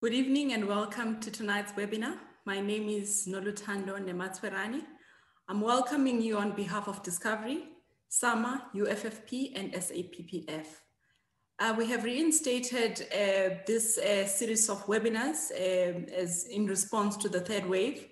Good evening and welcome to tonight's webinar. My name is Nolutando Nematswerani. I'm welcoming you on behalf of Discovery, SAMA, UFFP, and SAPPF. Uh, we have reinstated uh, this uh, series of webinars um, as in response to the third wave.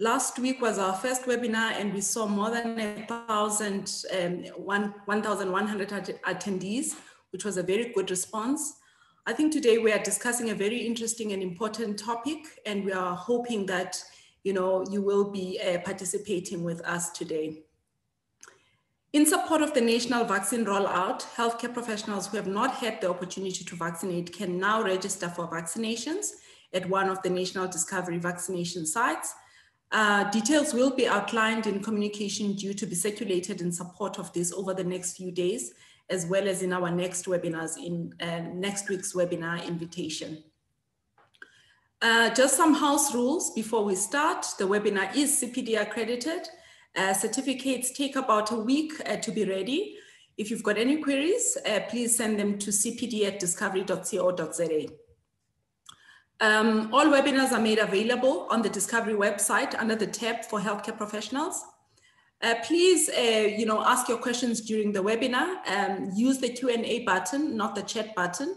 Last week was our first webinar and we saw more than a thousand, um, 1,100 attendees, which was a very good response. I think today we are discussing a very interesting and important topic and we are hoping that you know, you will be uh, participating with us today. In support of the national vaccine rollout, healthcare professionals who have not had the opportunity to vaccinate can now register for vaccinations at one of the National Discovery vaccination sites uh, details will be outlined in communication due to be circulated in support of this over the next few days, as well as in our next webinars in uh, next week's webinar invitation. Uh, just some house rules before we start. The webinar is CPD accredited. Uh, certificates take about a week uh, to be ready. If you've got any queries, uh, please send them to cpd at discovery.co.za. Um, all webinars are made available on the Discovery website under the tab for healthcare professionals. Uh, please, uh, you know, ask your questions during the webinar. Um, use the Q&A button, not the chat button.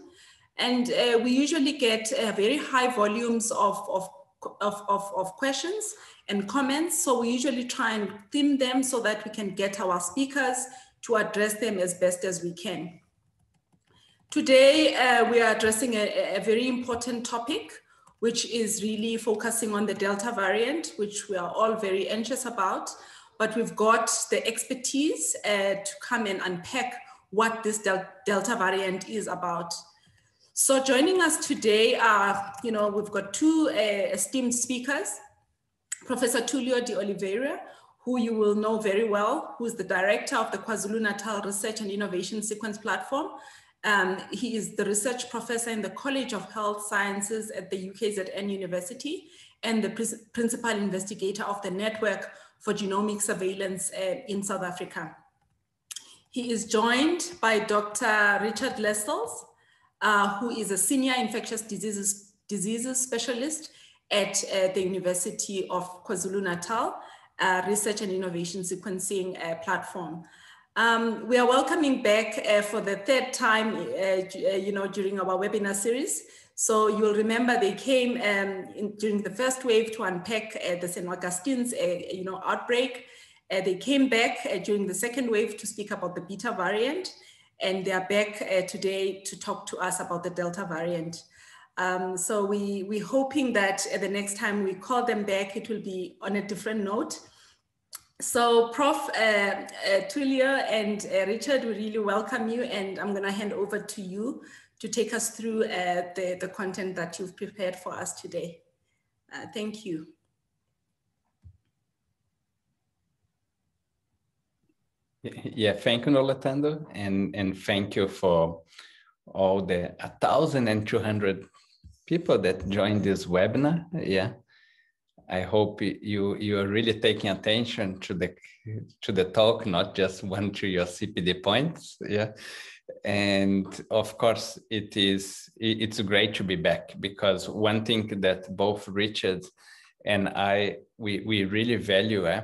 And uh, we usually get uh, very high volumes of, of, of, of, of questions and comments. So we usually try and theme them so that we can get our speakers to address them as best as we can. Today, uh, we are addressing a, a, very important topic, which is really focusing on the Delta variant, which we are all very anxious about. But we've got the expertise uh, to come and unpack what this del Delta variant is about. So joining us today are, you know, we've got two uh, esteemed speakers, Professor Tulio de Oliveira, who you will know very well, who is the director of the KwaZulu-Natal Research and Innovation Sequence Platform, um, he is the research professor in the College of Health Sciences at the UKZN University and the principal investigator of the Network for Genomic Surveillance uh, in South Africa. He is joined by Dr. Richard Lessels, uh, who is a senior infectious diseases, diseases specialist at uh, the University of KwaZulu-Natal Research and Innovation Sequencing uh, Platform. Um, we are welcoming back uh, for the third time, uh, you know, during our webinar series. So you'll remember they came um, in, during the first wave to unpack uh, the St. Augustine's, uh, you know, outbreak. Uh, they came back during the second wave to speak about the beta variant, and they are back today to talk to us about the Delta variant. Um, so we, we're hoping that the next time we call them back, it will be on a different note. So Prof. Uh, uh, and uh, Richard, we really welcome you and I'm gonna hand over to you to take us through uh, the, the content that you've prepared for us today. Uh, thank you. Yeah, thank you, Noluthando, and, and thank you for all the 1,200 people that joined this webinar. Yeah, I hope you you are really taking attention to the to the talk, not just one to your CPD points. Yeah, and of course it is it's great to be back because one thing that both Richard and I we we really value eh,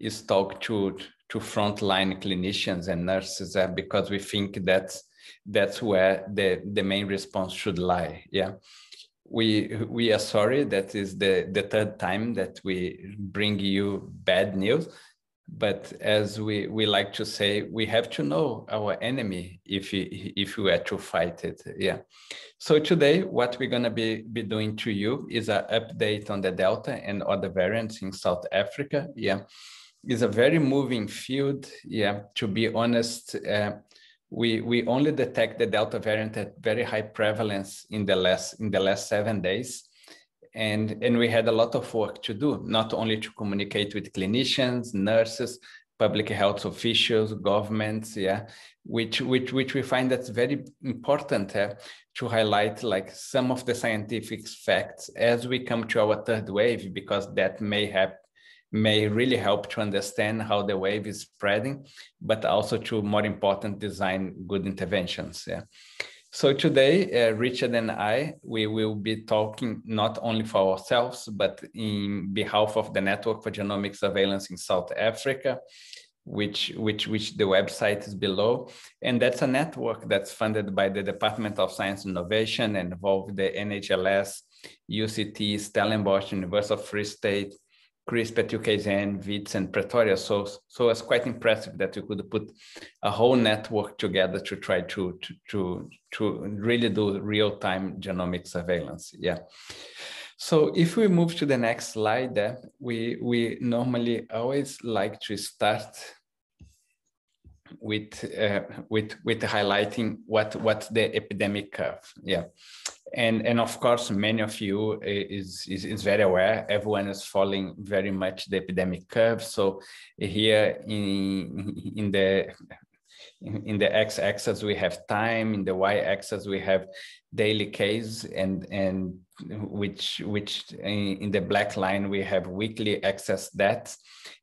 is talk to to frontline clinicians and nurses eh, because we think that's that's where the the main response should lie. Yeah we we are sorry that is the the third time that we bring you bad news but as we we like to say we have to know our enemy if we, if we are to fight it yeah. So today what we're going to be be doing to you is an update on the delta and other variants in south africa yeah. Is a very moving field yeah to be honest uh, we we only detect the delta variant at very high prevalence in the last in the last seven days and and we had a lot of work to do not only to communicate with clinicians nurses public health officials governments yeah which which which we find that's very important uh, to highlight like some of the scientific facts as we come to our third wave because that may have may really help to understand how the wave is spreading, but also to more important design good interventions. Yeah. So today, uh, Richard and I, we will be talking not only for ourselves, but in behalf of the Network for Genomic Surveillance in South Africa, which, which, which the website is below. And that's a network that's funded by the Department of Science and Innovation and involve the NHLS, UCT, Stellenbosch, University of Free State, CRISP at UKZN, WITS, and Pretoria. So, so it's quite impressive that you could put a whole network together to try to, to, to, to really do real-time genomic surveillance. Yeah. So if we move to the next slide, eh, we, we normally always like to start with uh, with with highlighting what what's the epidemic curve yeah. And and of course many of you is, is is very aware everyone is following very much the epidemic curve. So here in in the in the x-axis we have time in the y-axis we have daily case and and which which in the black line we have weekly excess deaths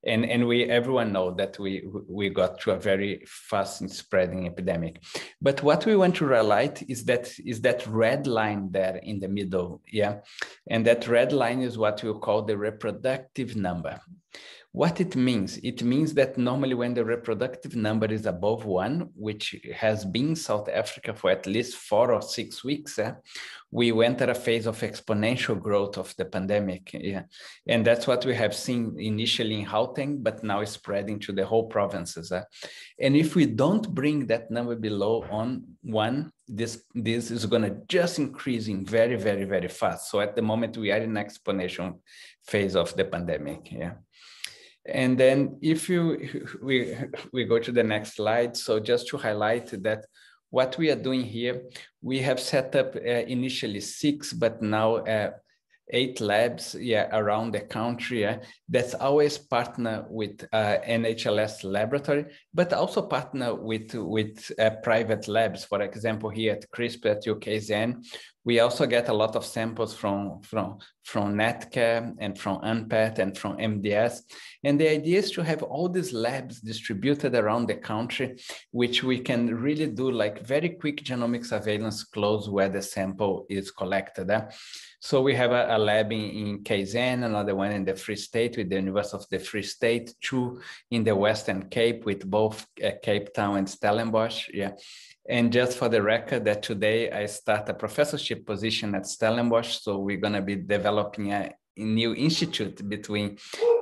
and and we everyone know that we we got to a very fast and spreading epidemic. But what we want to highlight is that is that red line there in the middle yeah? And that red line is what we call the reproductive number. What it means, it means that normally when the reproductive number is above one, which has been South Africa for at least four or six weeks, eh, we went at a phase of exponential growth of the pandemic. Yeah. And that's what we have seen initially in Gauteng, but now it's spreading to the whole provinces. Eh. And if we don't bring that number below on one, this, this is going to just increasing very, very, very fast. So at the moment, we are in exponential phase of the pandemic. Yeah. And then if you, we, we go to the next slide. So just to highlight that what we are doing here, we have set up uh, initially six, but now uh, eight labs yeah, around the country yeah, that's always partner with uh, NHLS laboratory, but also partner with, with uh, private labs. For example, here at CRISP at UKZN, we also get a lot of samples from, from, from Netcare and from UNPATH and from MDS. And the idea is to have all these labs distributed around the country, which we can really do like very quick genomic surveillance close where the sample is collected. Eh? So we have a, a lab in, in KZN, another one in the Free State with the University of the Free State, two in the Western Cape with both uh, Cape Town and Stellenbosch. Yeah. And just for the record that today I start a professorship position at Stellenbosch. So we're going to be developing a, new institute between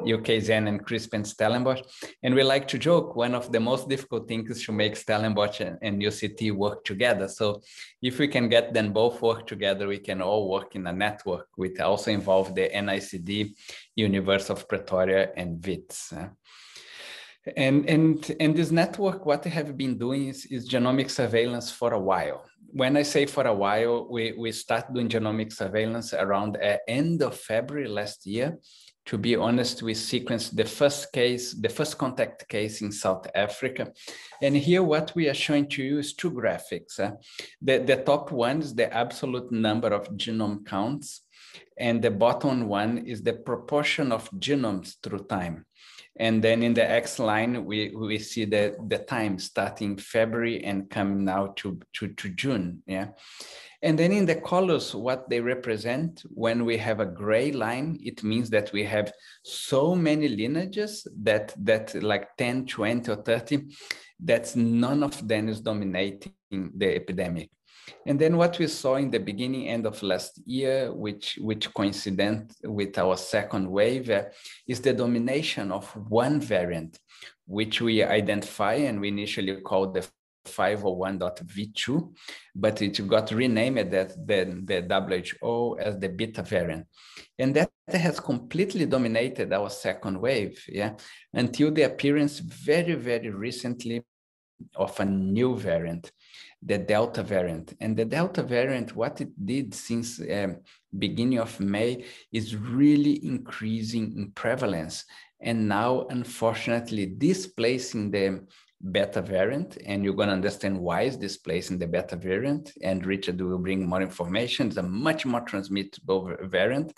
And CRISP and Stellenbosch. And we like to joke, one of the most difficult things is to make Stellenbosch and, and UCT work together. So if we can get them both work together, we can all work in a network, which also involve the NICD, University of Pretoria and WITS. And, and, and this network, what they have been doing is, is genomic surveillance for a while when I say for a while, we, we started doing genomic surveillance around end of February last year. To be honest, we sequenced the first case, the first contact case in South Africa. And here what we are showing to you is two graphics. Uh, the, the top one is the absolute number of genome counts. And the bottom one is the proportion of genomes through time. And then in the X line, we, we see the, the time starting February and coming now to, to, to June. Yeah. And then in the colors, what they represent, when we have a gray line, it means that we have so many lineages that, that like 10, 20 or 30, that none of them is dominating the epidemic. And then what we saw in the beginning, end of last year, which, which coincident with our second wave, uh, is the domination of one variant, which we identify and we initially called the 501.V2, but it got renamed as the, the WHO as the beta variant. And that has completely dominated our second wave, yeah, until the appearance very, very recently of a new variant the Delta variant. And the Delta variant, what it did since um, beginning of May is really increasing in prevalence. And now, unfortunately, displacing the beta variant, and you're going to understand why is displacing the beta variant. And Richard will bring more information. It's a much more transmissible variant,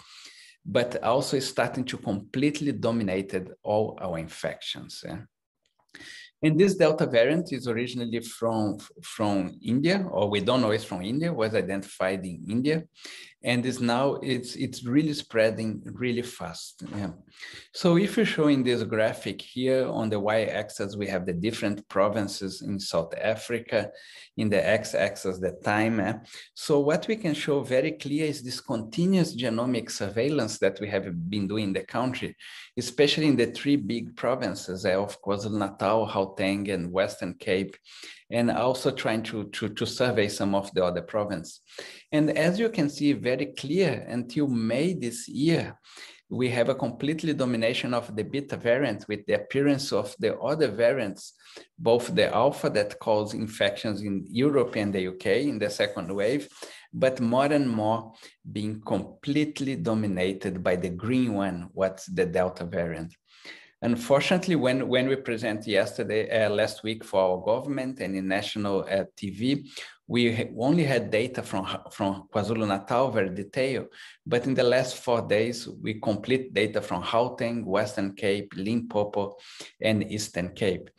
but also starting to completely dominate all our infections. Yeah? And this Delta variant is originally from, from India, or we don't know it's from India, was identified in India and is now it's it's really spreading really fast yeah so if you're showing this graphic here on the y-axis we have the different provinces in south africa in the x-axis the time eh? so what we can show very clear is this continuous genomic surveillance that we have been doing in the country especially in the three big provinces eh, of kwazulu-natal gauteng and western cape and also trying to, to, to survey some of the other provinces. And as you can see very clear, until May this year, we have a completely domination of the beta variant with the appearance of the other variants, both the alpha that cause infections in Europe and the UK in the second wave, but more and more being completely dominated by the green one, what's the Delta variant. Unfortunately, when, when we present yesterday, uh, last week for our government and in national uh, TV, we only had data from, from KwaZulu-Natal, very detailed, but in the last four days, we complete data from Gauteng, Western Cape, Limpopo, and Eastern Cape.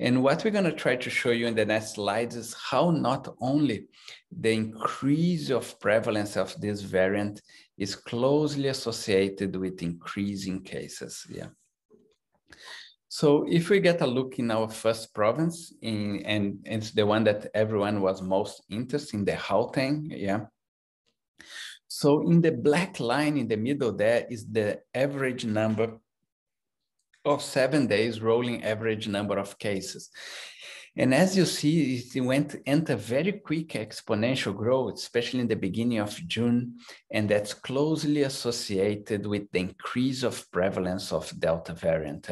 And what we're gonna try to show you in the next slides is how not only the increase of prevalence of this variant is closely associated with increasing cases, yeah. So if we get a look in our first province, in, and it's the one that everyone was most interested in, the Gauteng, yeah. So in the black line in the middle there is the average number of seven days rolling average number of cases. And as you see, it went into very quick exponential growth, especially in the beginning of June, and that's closely associated with the increase of prevalence of Delta variant.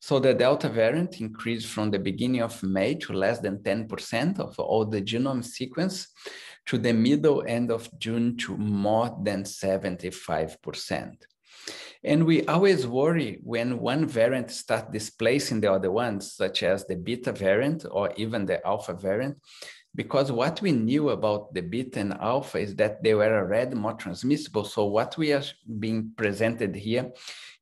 So the Delta variant increased from the beginning of May to less than 10% of all the genome sequence to the middle end of June to more than 75%. And we always worry when one variant starts displacing the other ones, such as the beta variant or even the alpha variant, because what we knew about the beta and alpha is that they were already more transmissible. So what we are being presented here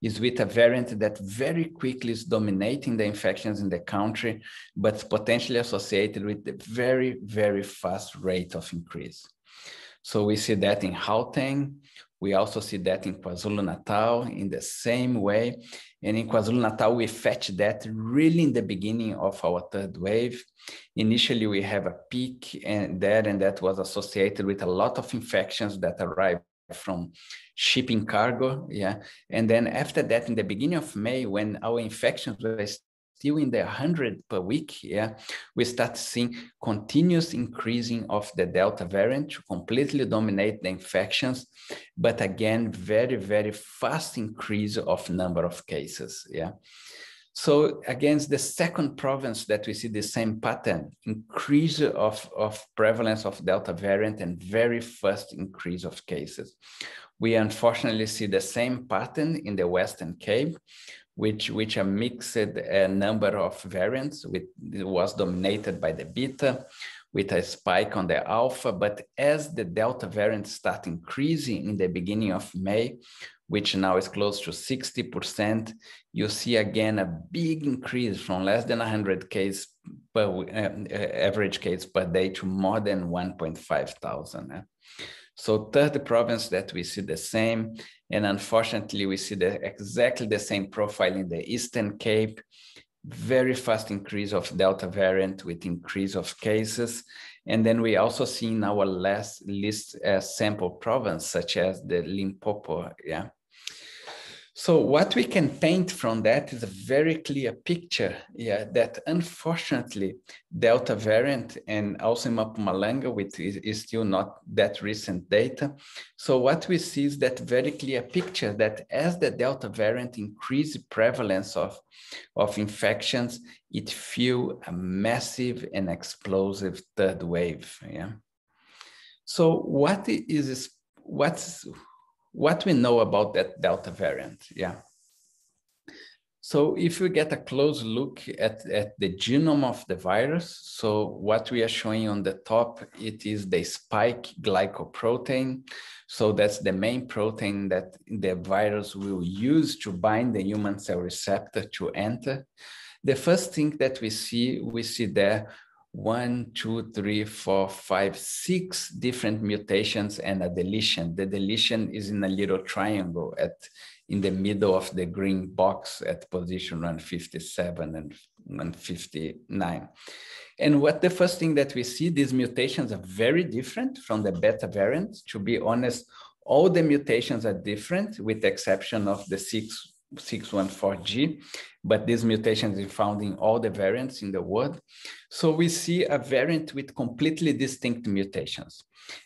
is with a variant that very quickly is dominating the infections in the country, but potentially associated with the very, very fast rate of increase. So we see that in Gauteng, we also see that in KwaZulu-Natal in the same way. And in KwaZulu-Natal, we fetch that really in the beginning of our third wave. Initially, we have a peak and there, and that was associated with a lot of infections that arrived from shipping cargo. Yeah. And then after that, in the beginning of May, when our infections were still in the 100 per week, yeah, we start seeing continuous increasing of the Delta variant to completely dominate the infections, but again, very, very fast increase of number of cases, yeah. So against the second province that we see the same pattern, increase of, of prevalence of Delta variant and very fast increase of cases. We unfortunately see the same pattern in the Western Cape, which, which a mixed uh, number of variants, with, was dominated by the beta, with a spike on the alpha. But as the delta variant start increasing in the beginning of May, which now is close to 60%, you see again a big increase from less than 100 cases per uh, average case per day to more than 1.5 thousand. So third province that we see the same, and unfortunately we see the exactly the same profile in the Eastern Cape, very fast increase of Delta variant with increase of cases. And then we also see in our last list uh, sample province, such as the Limpopo, yeah, so what we can paint from that is a very clear picture, yeah, that unfortunately Delta variant and also Mpumalanga, which is, is, still not that recent data. So what we see is that very clear picture that as the Delta variant increases prevalence of, of infections, it fuel a massive and explosive third wave, yeah. So what is, what's, what we know about that Delta variant. Yeah. So if we get a close look at, at the genome of the virus, so what we are showing on the top, it is the spike glycoprotein. So that's the main protein that the virus will use to bind the human cell receptor to enter. The first thing that we see, we see there one, two, three, four, five, six different mutations and a deletion. The deletion is in a little triangle at in the middle of the green box at position 157 and 159. And what the first thing that we see, these mutations are very different from the beta variant. To be honest, all the mutations are different with the exception of the 6, 614G, but these mutations are found in all the variants in the world. So we see a variant with completely distinct mutations.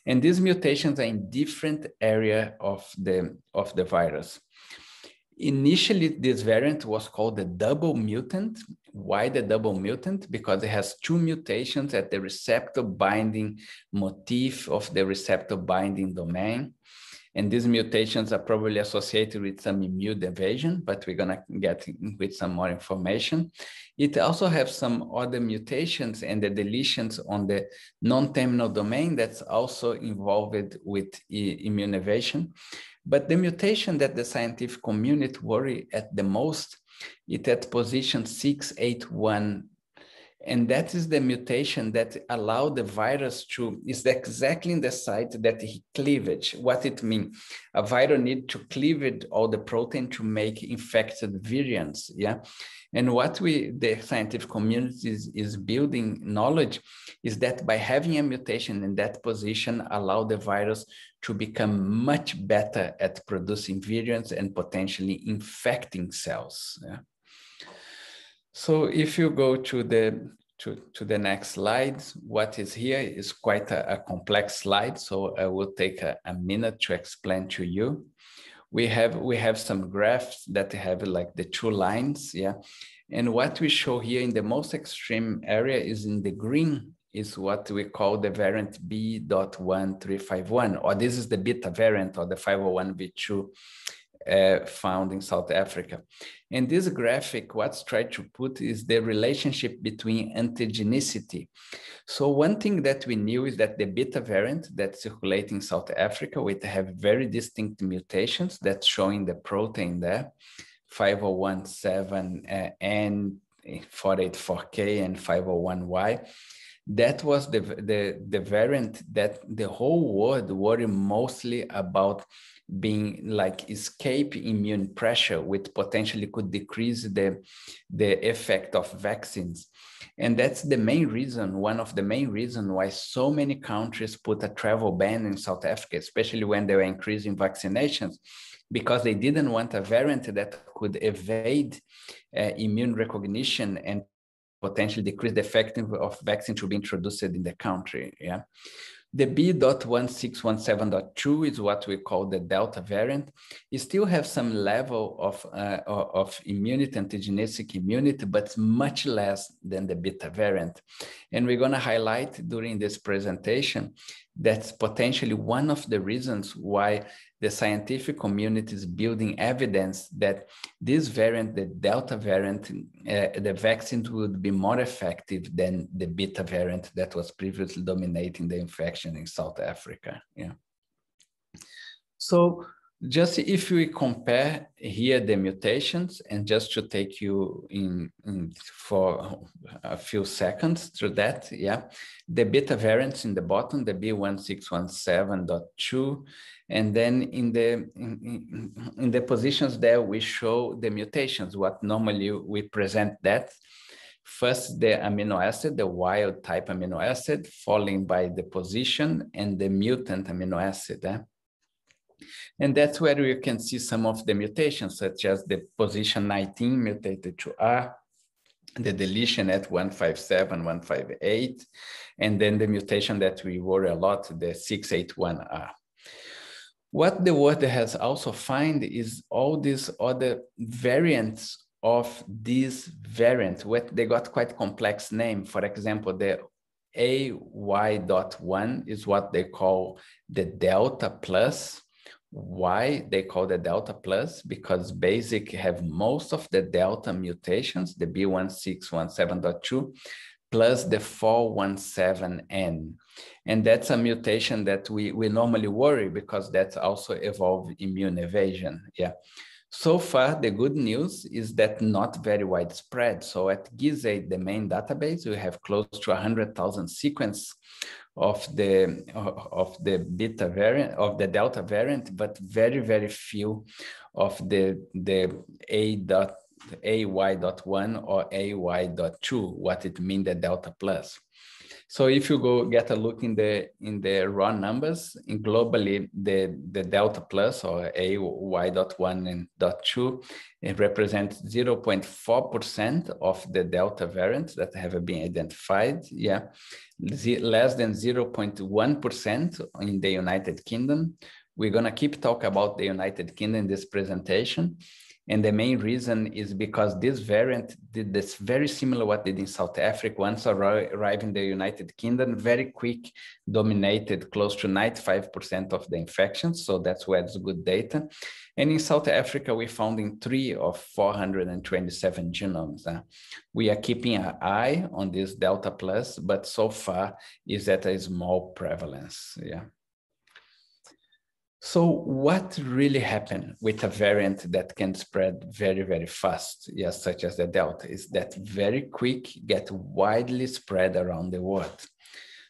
And these mutations are in different area of the, of the virus. Initially, this variant was called the double mutant. Why the double mutant? Because it has two mutations at the receptor binding motif of the receptor binding domain. And these mutations are probably associated with some immune evasion, but we're gonna get with some more information. It also has some other mutations and the deletions on the non-terminal domain that's also involved with immune evasion. But the mutation that the scientific community worry at the most it at position 681 and that is the mutation that allow the virus to is exactly in the site that he cleavage. What it means a virus need to cleavage all the protein to make infected virions yeah? And what we the scientific community is, is building knowledge is that by having a mutation in that position allow the virus to become much better at producing virions and potentially infecting cells yeah? So if you go to the to, to the next slide, what is here is quite a, a complex slide. So I will take a, a, minute to explain to you. We have we have some graphs that have like the two lines, yeah. And what we show here in the most extreme area is in the green is what we call the variant B.1351, or this is the beta variant or the 501v2 uh, found in South Africa. And this graphic, what's tried to put is the relationship between antigenicity. So one thing that we knew is that the beta variant that circulates in South Africa, with have very distinct mutations that's showing the protein there, 5017 uh, and 484K and 501Y that was the, the, the variant that the whole world worried mostly about being like escape immune pressure, which potentially could decrease the, the effect of vaccines. And that's the main reason, one of the main reasons why so many countries put a travel ban in South Africa, especially when they were increasing vaccinations, because they didn't want a variant that could evade uh, immune recognition and potentially decrease the effectiveness of vaccine to be introduced in the country. Yeah. The B.1617.2 is what we call the Delta variant. It still has some level of, uh, of immunity, antigenetic immunity, but much less than the Beta variant. And we're going to highlight during this presentation that's potentially one of the reasons why the scientific community is building evidence that this variant, the Delta variant, uh, the vaccines would be more effective than the Beta variant that was previously dominating the infection in South Africa. Yeah. So just if we compare here the mutations and just to take you in, in, for a few seconds through that, yeah, the beta variants in the bottom, the B1617.2, and then in the in, in, the positions there, we show the mutations, what normally we present that. First, the amino acid, the wild type amino acid, following by the position and the mutant amino acid. Eh? And that's where you can see some of the mutations, such as the position 19 mutated to R, the deletion at 157, 158, and then the mutation that we worry a lot, the 681R. What the world has also find is all these other variants of these variants, what they got quite complex name. For example, the AY.1 is what they call the Delta plus why they call the delta plus because basic have most of the delta mutations the b1617.2 plus the 417n and that's a mutation that we we normally worry because that's also evolved immune evasion yeah So far, the good news is that not very widespread. So at GISAID, the main database, we have close to 100,000 sequence of the of the beta variant of the delta variant, but very very few of the the a dot ay.1 or ay.2, what it means the delta plus. So if you go get a look in the in the raw numbers, in globally the, the delta plus or a y dot one and dot two, it represents 0.4% of the delta variants that have been identified. Yeah, less than 0.1% in the United Kingdom. We're gonna keep talk about the United Kingdom in this presentation. And the main reason is because this variant did this very similar what did in South Africa. Once arrived in the United Kingdom, very quick, dominated close to 95% of the infections. So that's where it's good data. And in South Africa, we found in three of 427 genomes. Uh, we are keeping an eye on this Delta plus, but so far is at a small prevalence. Yeah. So what really happened with a variant that can spread very, very fast, yes, such as the Delta, is that very quick, get widely spread around the world.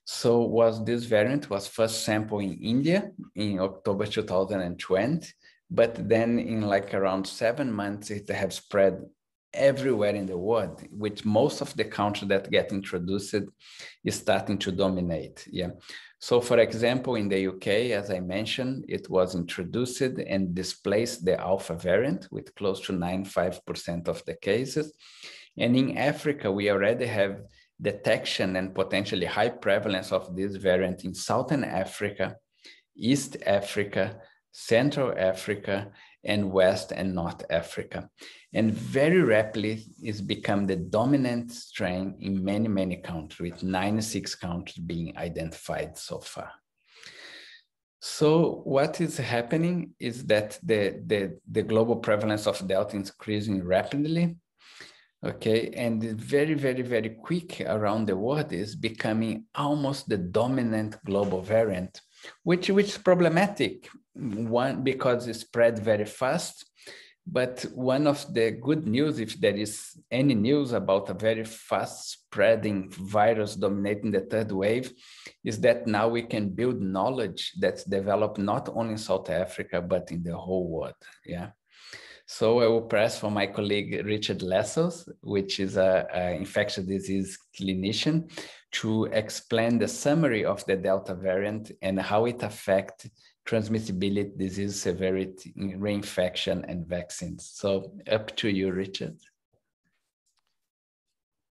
So was this variant was first sampled in India in October 2020, but then in like around seven months, it have spread everywhere in the world, which most of the countries that get introduced is starting to dominate. Yeah. So for example, in the UK, as I mentioned, it was introduced and displaced the alpha variant with close to 95% of the cases. And in Africa, we already have detection and potentially high prevalence of this variant in Southern Africa, East Africa, Central Africa, and West and North Africa. And very rapidly, it's become the dominant strain in many, many countries, with 96 countries being identified so far. So what is happening is that the, the, the global prevalence of Delta is increasing rapidly. Okay, and very, very, very quick around the world is becoming almost the dominant global variant, which, which is problematic one because it spread very fast. But one of the good news, if there is any news about a very fast spreading virus dominating the third wave, is that now we can build knowledge that's developed not only in South Africa, but in the whole world. Yeah. So I will press for my colleague Richard Lessos, which is a, a infectious disease clinician, to explain the summary of the Delta variant and how it affects transmissibility, disease severity, reinfection, and vaccines. So up to you, Richard.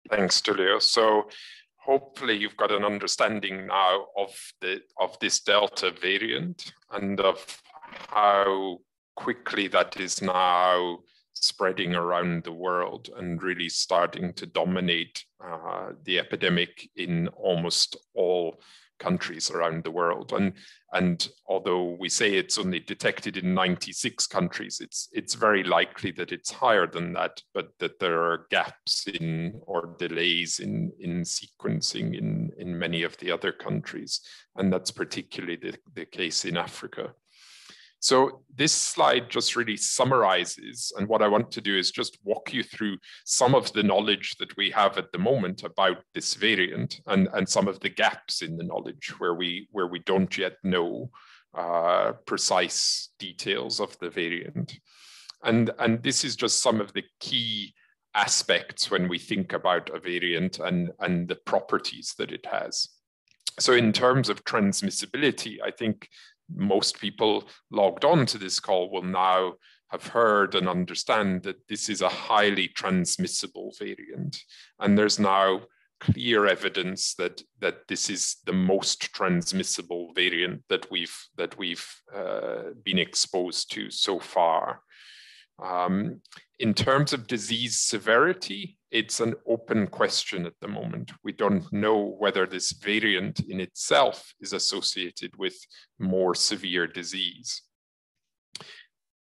Thanks, Tulio. So hopefully you've got an understanding now of the of this Delta variant and of how quickly that is now spreading around the world and really starting to dominate uh, the epidemic in almost all countries around the world. And, and although we say it's only detected in 96 countries, it's, it's very likely that it's higher than that, but that there are gaps in or delays in, in sequencing in, in many of the other countries. And that's particularly the, the case in Africa. So this slide just really summarizes, and what I want to do is just walk you through some of the knowledge that we have at the moment about this variant and, and some of the gaps in the knowledge where we, where we don't yet know uh, precise details of the variant. And, and this is just some of the key aspects when we think about a variant and, and the properties that it has. So in terms of transmissibility, I think most people logged on to this call will now have heard and understand that this is a highly transmissible variant. And there's now clear evidence that that this is the most transmissible variant that we've that we've uh, been exposed to so far. Um, in terms of disease severity, it's an open question at the moment. We don't know whether this variant in itself is associated with more severe disease.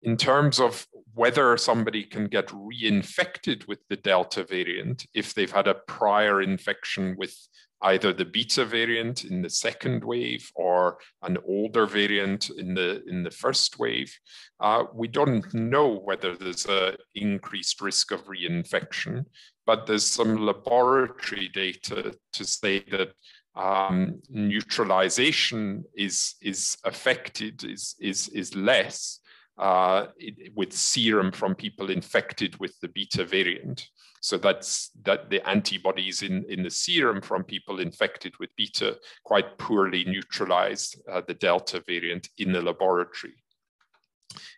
In terms of whether somebody can get reinfected with the Delta variant if they've had a prior infection with either the beta variant in the second wave or an older variant in the in the first wave. Uh, we don't know whether there's a increased risk of reinfection, but there's some laboratory data to say that um, neutralization is is affected is is is less uh, with serum from people infected with the beta variant. So that's that the antibodies in, in the serum from people infected with beta quite poorly neutralize uh, the delta variant in the laboratory.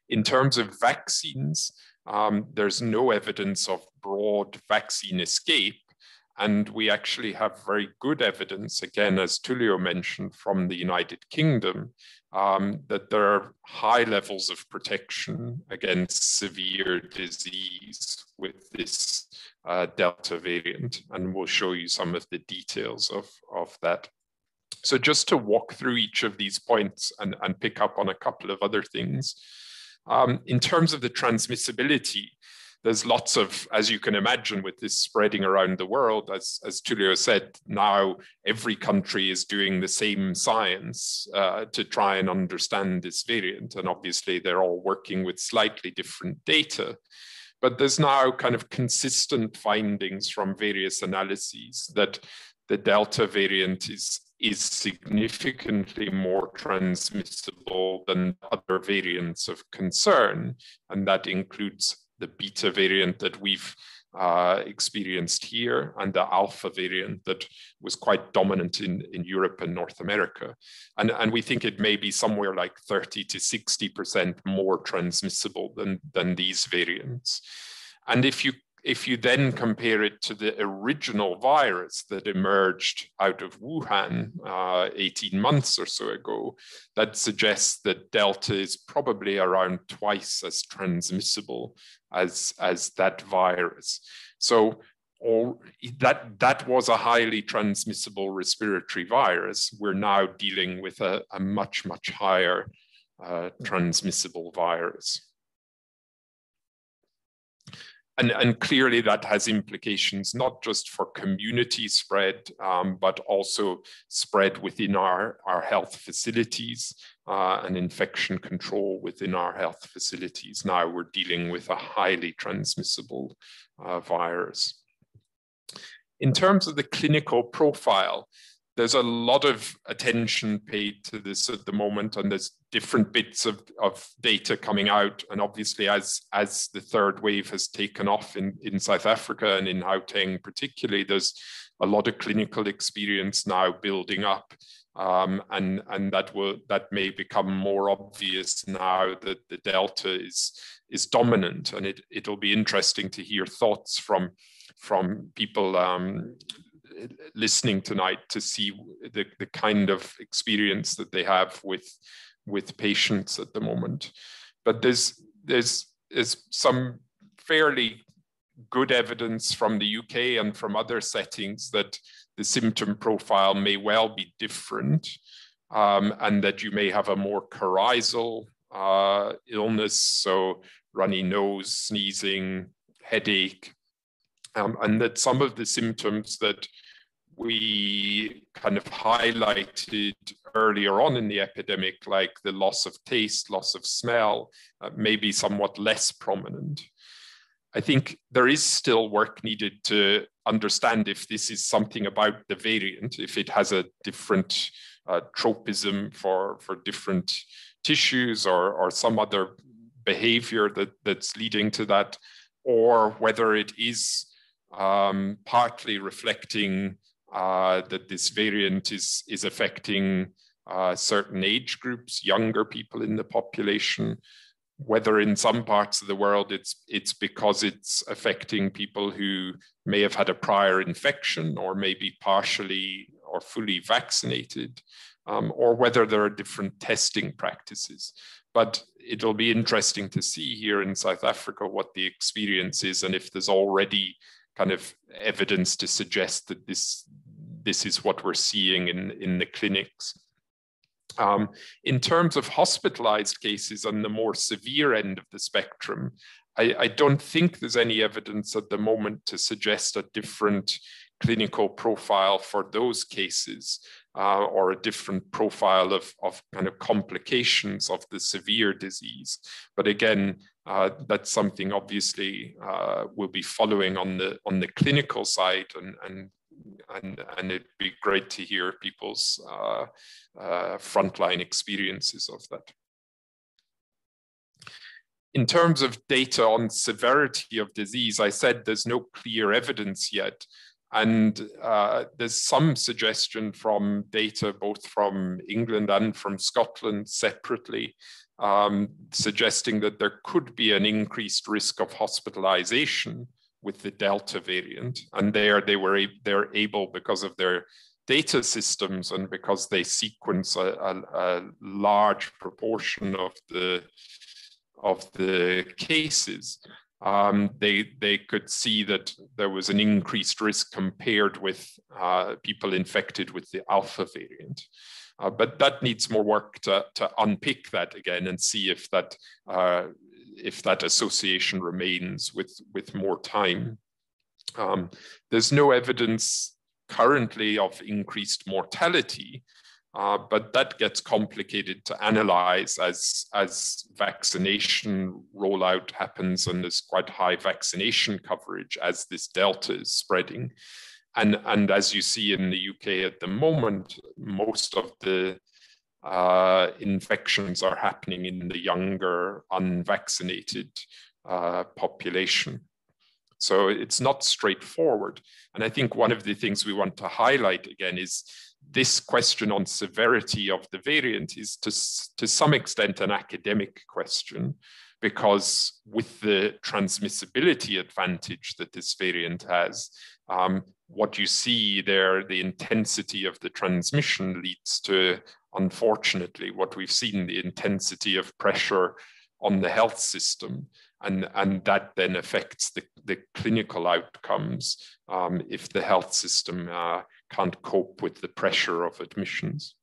In terms of vaccines, um, there's no evidence of broad vaccine escape. And we actually have very good evidence, again, as Tullio mentioned, from the United Kingdom, um, that there are high levels of protection against severe disease with this uh, Delta variant. And we'll show you some of the details of, of that. So just to walk through each of these points and, and pick up on a couple of other things. Um, in terms of the transmissibility, there's lots of, as you can imagine, with this spreading around the world, as, as Tullio said, now every country is doing the same science uh, to try and understand this variant. And obviously, they're all working with slightly different data. But there's now kind of consistent findings from various analyses that the Delta variant is, is significantly more transmissible than other variants of concern. And that includes the beta variant that we've uh, experienced here and the alpha variant that was quite dominant in, in Europe and North America. And, and we think it may be somewhere like 30 to 60% more transmissible than, than these variants. And if you if you then compare it to the original virus that emerged out of Wuhan uh, 18 months or so ago, that suggests that Delta is probably around twice as transmissible as, as that virus. So all, that, that was a highly transmissible respiratory virus. We're now dealing with a, a much, much higher uh, transmissible virus. And, and, clearly that has implications not just for community spread, um, but also spread within our, our health facilities uh, and infection control within our health facilities. Now we're dealing with a highly transmissible uh, virus. In terms of the clinical profile, there's a lot of attention paid to this at the moment, and there's different bits of, of data coming out. And obviously, as as the third wave has taken off in, in South Africa and in Gauteng particularly, there's a lot of clinical experience now building up. Um, and and that will that may become more obvious now that the delta is is dominant, and it it'll be interesting to hear thoughts from from people um, listening tonight to see the, the kind of experience that they have with with patients at the moment. But there's there's there's some fairly good evidence from the UK and from other settings that the symptom profile may well be different um, and that you may have a more coryzal uh, illness, so runny nose, sneezing, headache, um, and that some of the symptoms that we kind of highlighted earlier on in the epidemic, like the loss of taste, loss of smell, uh, maybe somewhat less prominent. I think there is still work needed to understand if this is something about the variant, if it has a different uh, tropism for, for different tissues or, or some other behavior that, that's leading to that, or whether it is um, partly reflecting uh, that this variant is, is affecting uh, certain age groups, younger people in the population, whether in some parts of the world it's, it's because it's affecting people who may have had a prior infection or maybe partially or fully vaccinated, um, or whether there are different testing practices. But it'll be interesting to see here in South Africa what the experience is and if there's already kind of evidence to suggest that this this is what we're seeing in, in the clinics. Um, in terms of hospitalized cases on the more severe end of the spectrum, I, I, don't think there's any evidence at the moment to suggest a different clinical profile for those cases uh, or a different profile of, of kind of complications of the severe disease. But again, uh, that's something obviously uh, we'll be following on the on the clinical side and and and, and it'd be great to hear people's uh, uh, frontline experiences of that. In terms of data on severity of disease, I said there's no clear evidence yet. And uh, there's some suggestion from data both from England and from Scotland separately, um, suggesting that there could be an increased risk of hospitalization with the Delta variant. And there they were they're able, because of their data systems and because they sequence a, a, a large proportion of the of the cases, um, they they could see that there was an increased risk compared with uh, people infected with the alpha variant. Uh, but that needs more work to, to unpick that again and see if that uh, if that association remains with with more time. Um, there's no evidence currently of increased mortality, uh, but that gets complicated to analyze as, as vaccination rollout happens and there's quite high vaccination coverage as this Delta is spreading. And, and as you see in the UK at the moment, most of the uh, infections are happening in the younger, unvaccinated uh, population. So it's not straightforward. And I think one of the things we want to highlight again is this question on severity of the variant is to, to some extent an academic question because with the transmissibility advantage that this variant has, um, what you see there, the intensity of the transmission leads to, unfortunately, what we've seen, the intensity of pressure on the health system. And, and that then affects the, the clinical outcomes um, if the health system uh, can't cope with the pressure of admissions.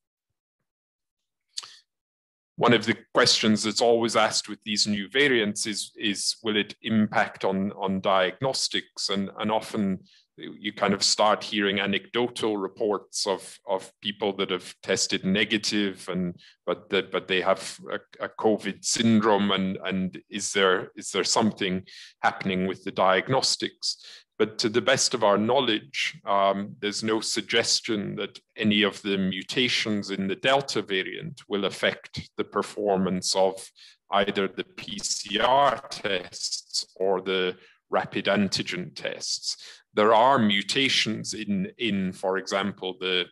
One of the questions that's always asked with these new variants is, is will it impact on, on diagnostics? And, and often you kind of start hearing anecdotal reports of, of people that have tested negative and but that but they have a, a, COVID syndrome and and is there is there something happening with the diagnostics? But to the best of our knowledge, um, there's no suggestion that any of the mutations in the Delta variant will affect the performance of either the PCR tests or the rapid antigen tests. There are mutations in, in for example, the,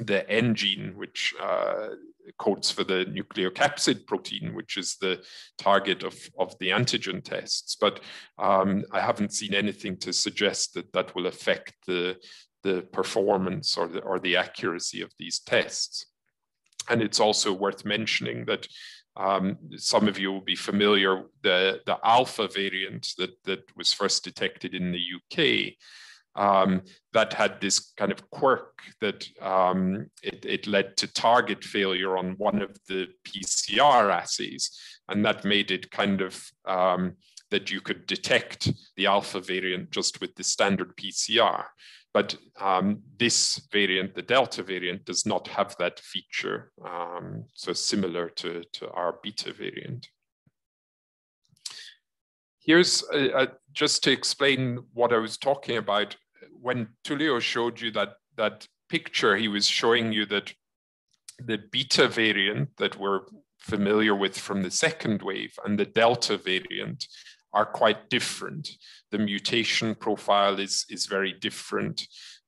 the N gene, which uh, codes for the nucleocapsid protein, which is the target of, of the antigen tests. But um, I haven't seen anything to suggest that that will affect the, the performance or the, or the accuracy of these tests. And it's also worth mentioning that um, some of you will be familiar the the alpha variant that that was first detected in the UK. Um, that had this kind of quirk that um, it, it, led to target failure on one of the PCR assays, and that made it kind of um, that you could detect the alpha variant just with the standard PCR. But um, this variant, the Delta variant, does not have that feature. Um, so similar to, to our beta variant. Here's a, a, just to explain what I was talking about. When Tulio showed you that, that picture, he was showing you that the beta variant that we're familiar with from the second wave and the Delta variant are quite different. The mutation profile is, is very different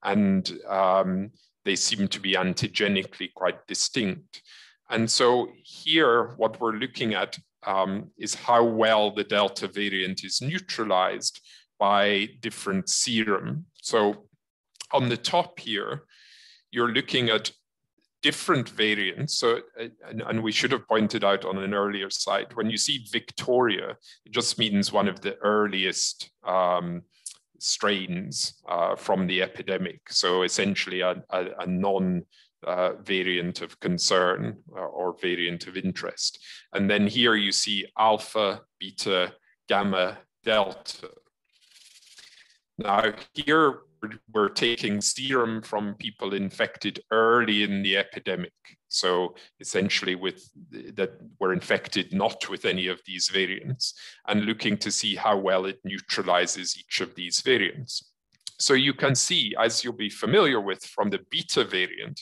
and um, they seem to be antigenically quite distinct. And so here, what we're looking at um, is how well the Delta variant is neutralized by different serum. So on the top here, you're looking at different variants. So, uh, and, and, we should have pointed out on an earlier slide, when you see Victoria, it just means one of the earliest um, strains uh, from the epidemic. So essentially a, a, a non uh, variant of concern or, or variant of interest. And then here you see alpha, beta, gamma, delta. Now here we're taking serum from people infected early in the epidemic. So essentially with that were infected not with any of these variants and looking to see how well it neutralizes each of these variants. So you can see, as you'll be familiar with from the beta variant,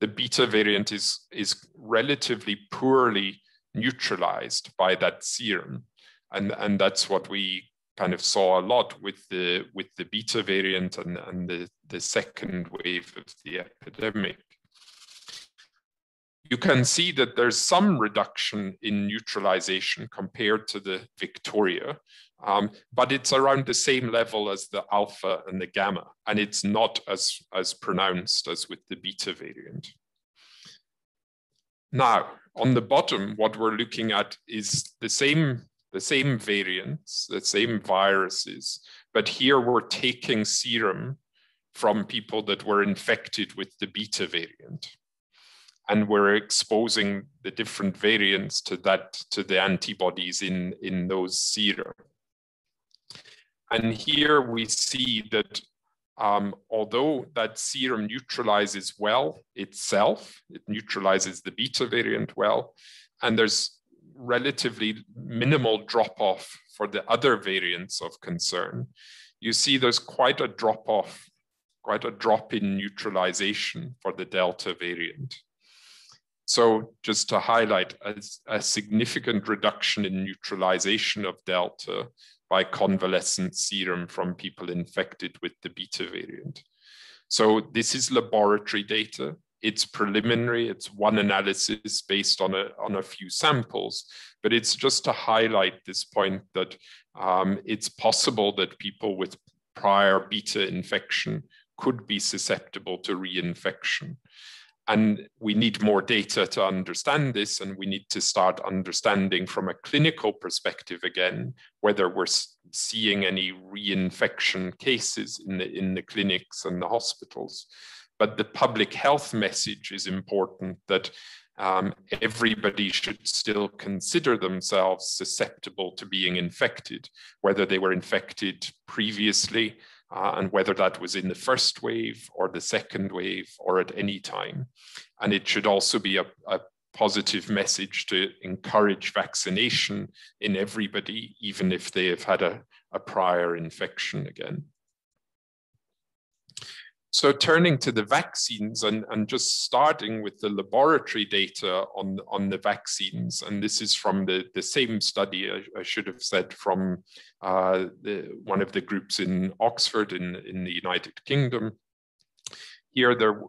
the beta variant is, is relatively poorly neutralized by that serum. And, and that's what we kind of saw a lot with the with the beta variant and, and the, the second wave of the epidemic. You can see that there's some reduction in neutralization compared to the Victoria, um, but it's around the same level as the alpha and the gamma, and it's not as, as pronounced as with the beta variant. Now, on the bottom, what we're looking at is the same the same variants, the same viruses, but here we're taking serum from people that were infected with the beta variant. And we're exposing the different variants to that, to the antibodies in, in those serum. And here we see that um, although that serum neutralizes well itself, it neutralizes the beta variant well, and there's relatively minimal drop off for the other variants of concern, you see there's quite a drop off, quite a drop in neutralization for the Delta variant. So just to highlight a, a significant reduction in neutralization of Delta by convalescent serum from people infected with the beta variant. So this is laboratory data it's preliminary, it's one analysis based on a, on a few samples, but it's just to highlight this point that um, it's possible that people with prior beta infection could be susceptible to reinfection. And we need more data to understand this, and we need to start understanding from a clinical perspective again whether we're seeing any reinfection cases in the, in the clinics and the hospitals. But the public health message is important that um, everybody should still consider themselves susceptible to being infected, whether they were infected previously uh, and whether that was in the first wave or the second wave or at any time. And it should also be a, a positive message to encourage vaccination in everybody, even if they have had a, a prior infection again. So turning to the vaccines and, and just starting with the laboratory data on, on the vaccines, and this is from the, the same study, I, I should have said, from uh, the, one of the groups in Oxford in, in the United Kingdom. Here they're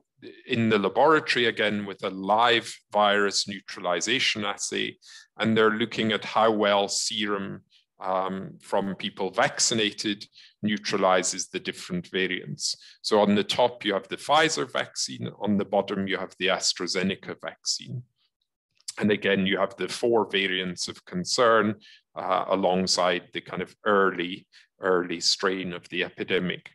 in the laboratory again with a live virus neutralization assay, and they're looking at how well serum um, from people vaccinated neutralizes the different variants. So on the top, you have the Pfizer vaccine. On the bottom, you have the AstraZeneca vaccine. And again, you have the four variants of concern uh, alongside the kind of early, early strain of the epidemic.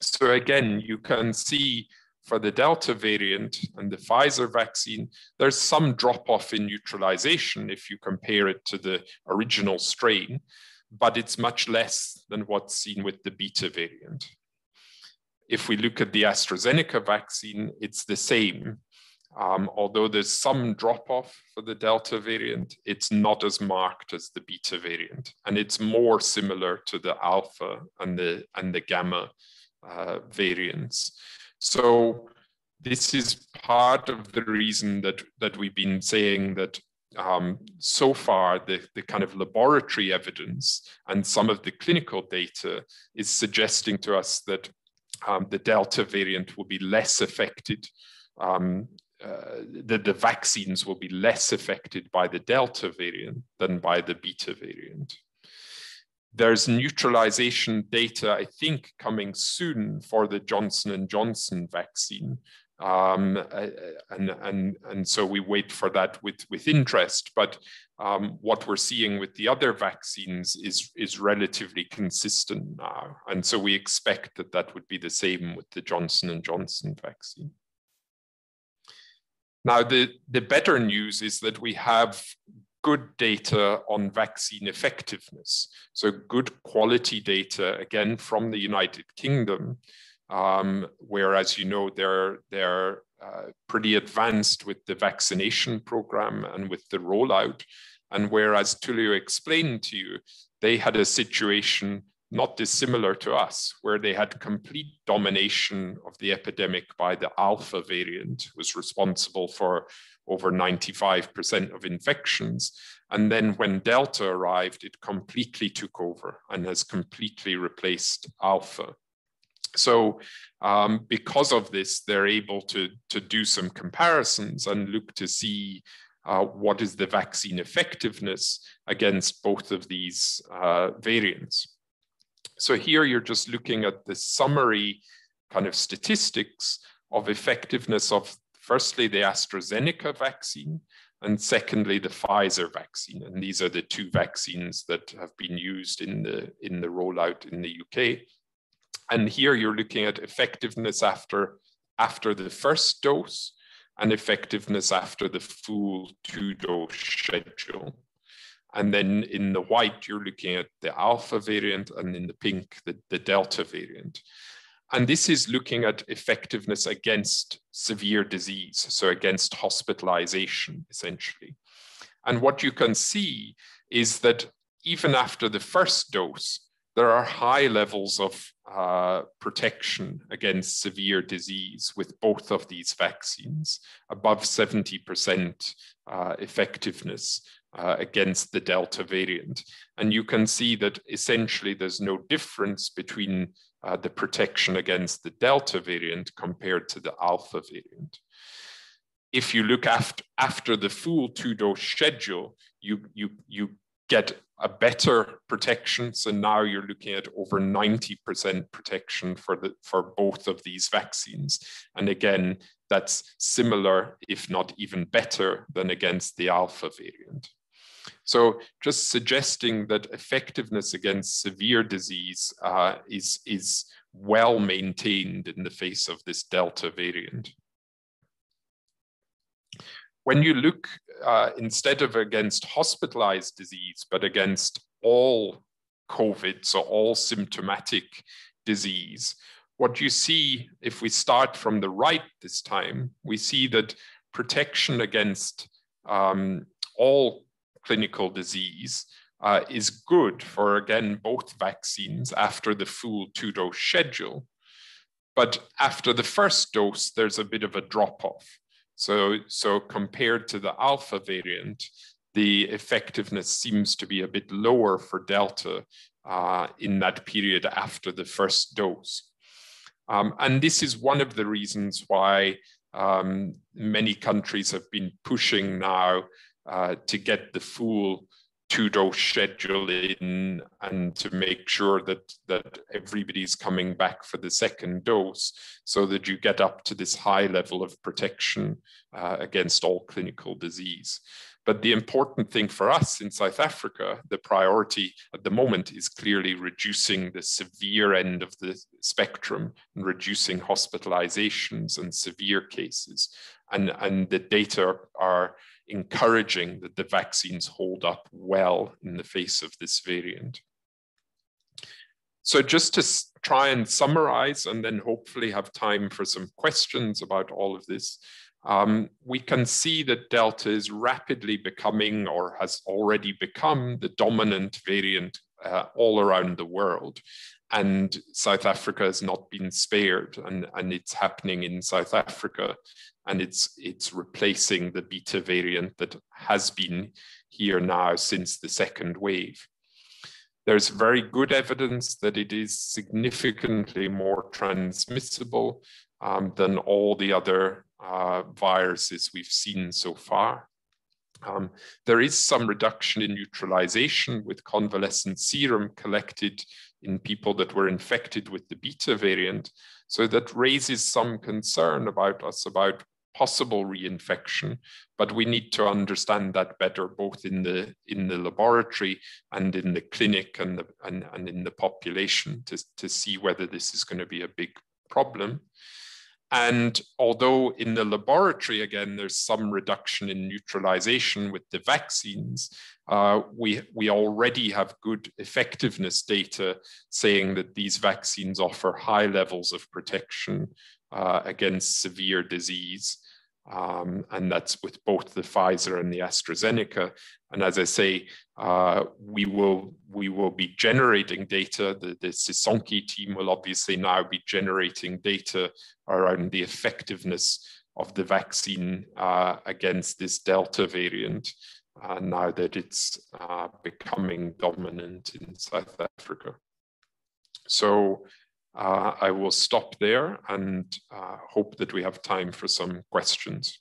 So again, you can see for the Delta variant and the Pfizer vaccine, there's some drop off in neutralization if you compare it to the original strain, but it's much less than what's seen with the Beta variant. If we look at the AstraZeneca vaccine, it's the same. Um, although there's some drop off for the Delta variant, it's not as marked as the Beta variant. And it's more similar to the Alpha and the, and the Gamma uh, variants. So this is part of the reason that, that we've been saying that um, so far the, the kind of laboratory evidence and some of the clinical data is suggesting to us that um, the Delta variant will be less affected um, uh, the, the vaccines will be less affected by the Delta variant than by the Beta variant. There's neutralization data, I think, coming soon for the Johnson & Johnson vaccine. Um, and, and, and so we wait for that with, with interest. But um, what we're seeing with the other vaccines is, is relatively consistent now. And so we expect that that would be the same with the Johnson & Johnson vaccine. Now, the, the better news is that we have good data on vaccine effectiveness. So good quality data, again, from the United Kingdom, um, where, as you know, they're, they're uh, pretty advanced with the vaccination program and with the rollout. And whereas Tulio explained to you, they had a situation not dissimilar to us, where they had complete domination of the epidemic by the alpha variant, was responsible for over 95% of infections. And then when Delta arrived, it completely took over and has completely replaced alpha. So um, because of this, they're able to, to do some comparisons and look to see uh, what is the vaccine effectiveness against both of these uh, variants. So here you're just looking at the summary kind of statistics of effectiveness of firstly the AstraZeneca vaccine and secondly the Pfizer vaccine. And these are the two vaccines that have been used in the, in the rollout in the UK. And here you're looking at effectiveness after, after the first dose and effectiveness after the full two dose schedule. And then in the white, you're looking at the alpha variant, and in the pink, the, the delta variant. And this is looking at effectiveness against severe disease, so against hospitalization, essentially. And what you can see is that even after the first dose, there are high levels of uh, protection against severe disease with both of these vaccines, above 70% uh, effectiveness uh, against the Delta variant. And you can see that essentially there's no difference between uh, the protection against the Delta variant compared to the Alpha variant. If you look after, after the full two dose schedule, you, you, you get a better protection. So now you're looking at over 90% protection for, the, for both of these vaccines. And again, that's similar, if not even better than against the alpha variant. So just suggesting that effectiveness against severe disease uh, is, is well maintained in the face of this Delta variant. When you look uh, instead of against hospitalized disease, but against all COVID, so all symptomatic disease, what you see, if we start from the right this time, we see that protection against um, all clinical disease uh, is good for, again, both vaccines after the full two dose schedule. But after the first dose, there's a bit of a drop off. So, so compared to the alpha variant, the effectiveness seems to be a bit lower for Delta uh, in that period after the first dose. Um, and this is one of the reasons why um, many countries have been pushing now uh, to get the full two dose schedule in and to make sure that that everybody's coming back for the second dose so that you get up to this high level of protection uh, against all clinical disease but the important thing for us in South Africa, the priority at the moment is clearly reducing the severe end of the spectrum and reducing hospitalizations and severe cases. And, and the data are encouraging that the vaccines hold up well in the face of this variant. So just to try and summarize and then hopefully have time for some questions about all of this, um, we can see that Delta is rapidly becoming or has already become the dominant variant uh, all around the world. And South Africa has not been spared, and, and it's happening in South Africa and it's it's replacing the beta variant that has been here now since the second wave. There's very good evidence that it is significantly more transmissible um, than all the other uh, viruses we've seen so far. Um, there is some reduction in neutralization with convalescent serum collected in people that were infected with the beta variant. So that raises some concern about us about possible reinfection, but we need to understand that better both in the in the laboratory and in the clinic and the, and, and in the population to, to see whether this is going to be a big problem. And although in the laboratory, again, there's some reduction in neutralization with the vaccines, uh, we, we already have good effectiveness data saying that these vaccines offer high levels of protection uh, against severe disease. Um, and that's with both the Pfizer and the AstraZeneca. And as I say, uh, we will we will be generating data. The, the Sisonke team will obviously now be generating data around the effectiveness of the vaccine uh, against this Delta variant. Uh, now that it's uh, becoming dominant in South Africa. So uh, I will stop there and uh, hope that we have time for some questions.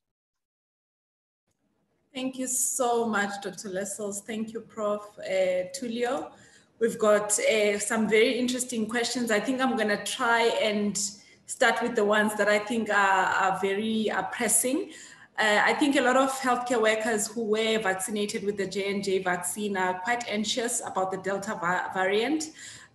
Thank you so much, Dr. Lessells. Thank you, Prof. Uh, Tulio. We've got uh, some very interesting questions. I think I'm going to try and start with the ones that I think are, are very pressing. Uh, I think a lot of healthcare workers who were vaccinated with the J&J vaccine are quite anxious about the Delta va variant.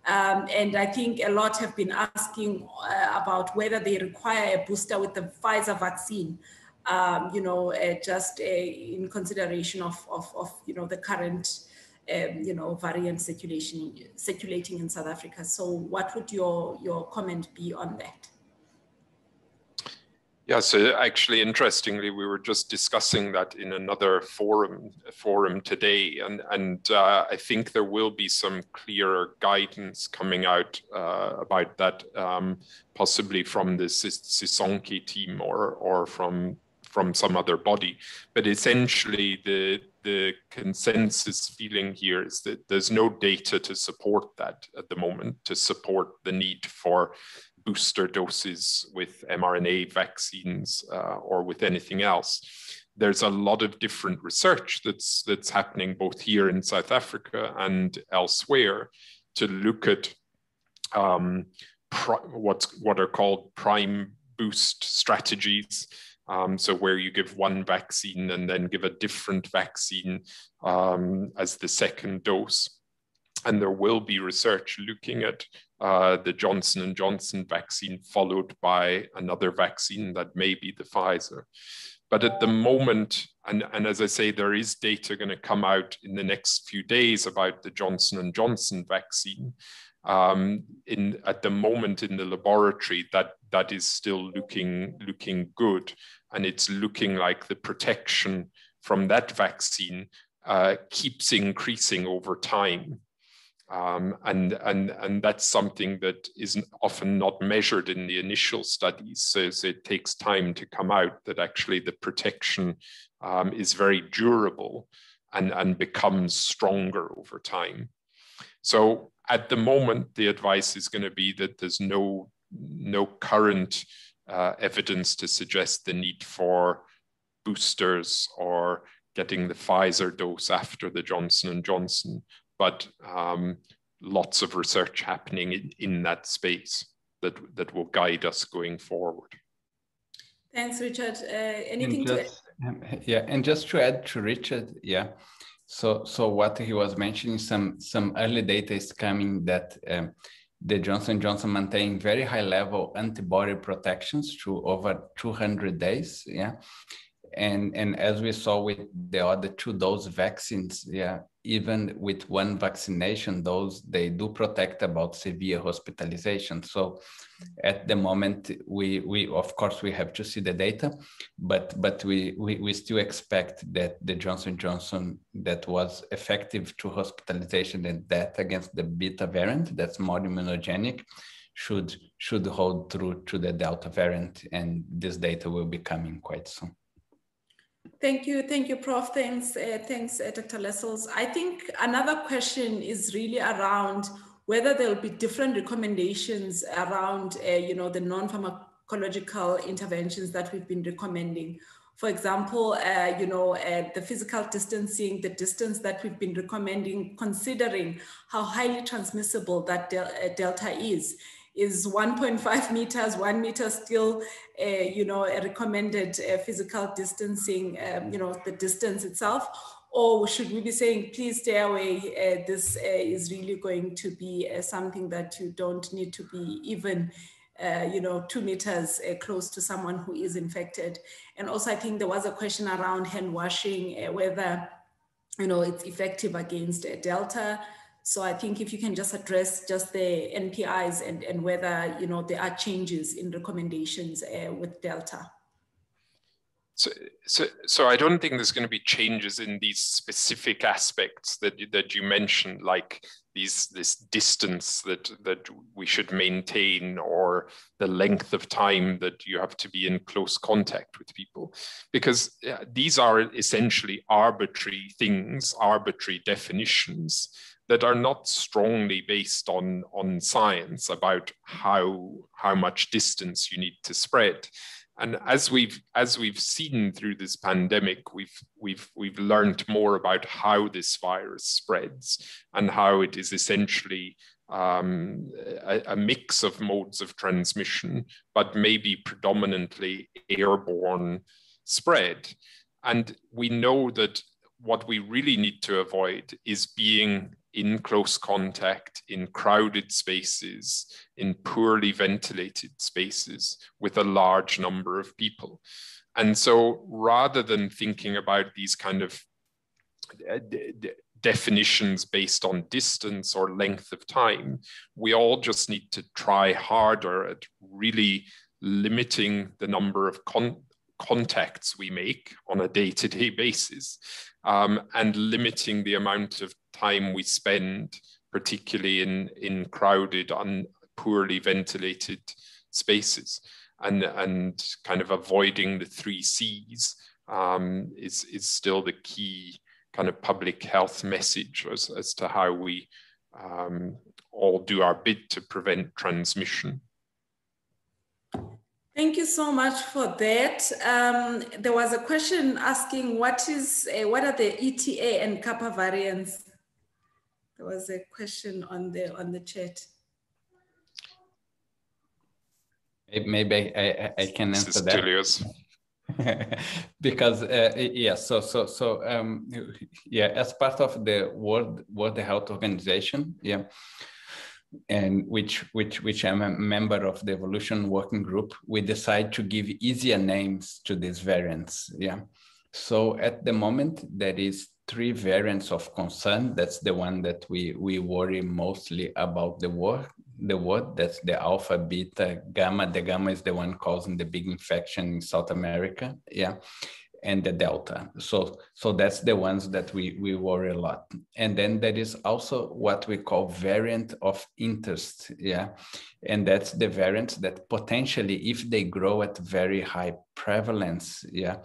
Um, and I think a lot have been asking uh, about whether they require a booster with the Pfizer vaccine, um, you know, uh, just uh, in consideration of, of, of, you know, the current, um, you know, variant circulation, circulating in South Africa. So what would your, your comment be on that? Yeah, so actually, interestingly, we were just discussing that in another forum forum today, and and uh, I think there will be some clearer guidance coming out uh, about that, um, possibly from the Sisonke team or or from from some other body. But essentially, the the consensus feeling here is that there's no data to support that at the moment to support the need for booster doses with mRNA vaccines uh, or with anything else. There's a lot of different research that's that's happening both here in South Africa and elsewhere to look at um, what's what are called prime boost strategies. Um, so where you give one vaccine and then give a different vaccine um, as the second dose. And there will be research looking at uh, the Johnson and Johnson vaccine followed by another vaccine that may be the Pfizer. But at the moment, and, and as I say, there is data going to come out in the next few days about the Johnson and Johnson vaccine. Um, in at the moment in the laboratory, that that is still looking looking good, and it's looking like the protection from that vaccine uh, keeps increasing over time. Um, and, and, and that's something that is often not measured in the initial studies. So, so it takes time to come out that actually the protection um, is very durable and, and becomes stronger over time. So at the moment, the advice is going to be that there's no, no current uh, evidence to suggest the need for boosters or getting the Pfizer dose after the Johnson & Johnson but um, lots of research happening in, in that space that, that will guide us going forward. Thanks, Richard. Uh, anything just, to um, Yeah, and just to add to Richard, yeah. So, so what he was mentioning, some some early data is coming that um, the Johnson Johnson maintain very high level antibody protections through over 200 days, yeah. And and as we saw with the other two dose vaccines, yeah, even with one vaccination those they do protect about severe hospitalization. So at the moment, we, we of course, we have to see the data, but, but we, we, we still expect that the Johnson Johnson that was effective to hospitalization and death against the beta variant, that's more immunogenic, should, should hold true to the Delta variant. And this data will be coming quite soon. Thank you, thank you, Prof. Thanks, uh, thanks, uh, Dr. Lessells. I think another question is really around whether there will be different recommendations around, uh, you know, the non-pharmacological interventions that we've been recommending. For example, uh, you know, uh, the physical distancing, the distance that we've been recommending, considering how highly transmissible that del uh, Delta is is 1.5 meters, one meter still, uh, you know, a recommended uh, physical distancing, um, you know, the distance itself? Or should we be saying, please stay away, uh, this uh, is really going to be uh, something that you don't need to be even uh, you know, two meters uh, close to someone who is infected. And also, I think there was a question around hand washing, uh, whether, you know, it's effective against Delta. So I think if you can just address just the NPIs and, and whether, you know, there are changes in recommendations uh, with Delta. So, so, so I don't think there's going to be changes in these specific aspects that that you mentioned, like these this distance that that we should maintain, or the length of time that you have to be in close contact with people, because these are essentially arbitrary things, arbitrary definitions that are not strongly based on on science about how how much distance you need to spread. And as we've as we've seen through this pandemic we've we've we've learned more about how this virus spreads and how it is essentially um, a, a, mix of modes of transmission but maybe predominantly airborne spread. And we know that what we really need to avoid is being in close contact, in crowded spaces, in poorly ventilated spaces with a large number of people. And so rather than thinking about these kind of uh, definitions based on distance or length of time, we all just need to try harder at really limiting the number of con contacts we make on a day-to-day -day basis um, and limiting the amount of time we spend, particularly in, in crowded, poorly ventilated spaces, and, and kind of avoiding the three C's um, is, is still the key kind of public health message as, as to how we um, all do our bit to prevent transmission. Thank you so much for that. Um, there was a question asking what is uh, what are the ETA and Kappa variants? There was a question on the on the chat. Maybe I, I can answer that. because uh, yeah so so so um yeah as part of the world world health organization yeah and which which which I'm a member of the evolution working group, we decide to give easier names to these variants. Yeah. So at the moment, there is three variants of concern. That's the one that we we worry mostly about the war. The word that's the alpha, beta, gamma. The gamma is the one causing the big infection in South America. Yeah and the delta. So, so that's the ones that we, we worry a lot. And then there is also what we call variant of interest. Yeah. And that's the variants that potentially, if they grow at very high prevalence, yeah,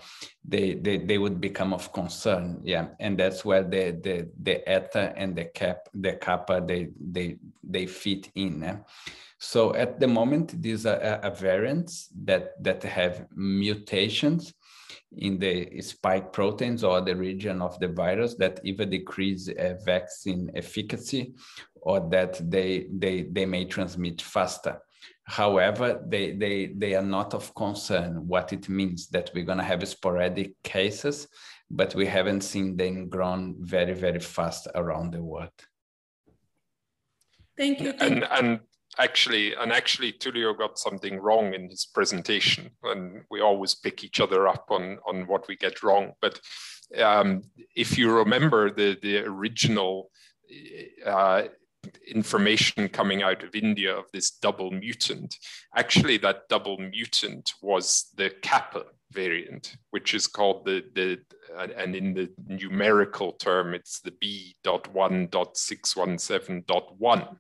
they, they, they would become of concern. Yeah. And that's where the, the, the eta and the cap, the kappa, they, they, they fit in. Yeah? So at the moment, these are, are variants that, that have mutations in the spike proteins or the region of the virus that either decrease uh, vaccine efficacy or that they, they, they may transmit faster. However, they, they, they are not of concern what it means that we're going to have sporadic cases, but we haven't seen them grown very, very fast around the world. Thank you. And, and actually, and actually, Tulio got something wrong in his presentation, and we always pick each other up on on what we get wrong. But um, if you remember the the original uh, information coming out of India of this double mutant, actually that double mutant was the Kappa variant, which is called the the and in the numerical term, it's the B.1.617.1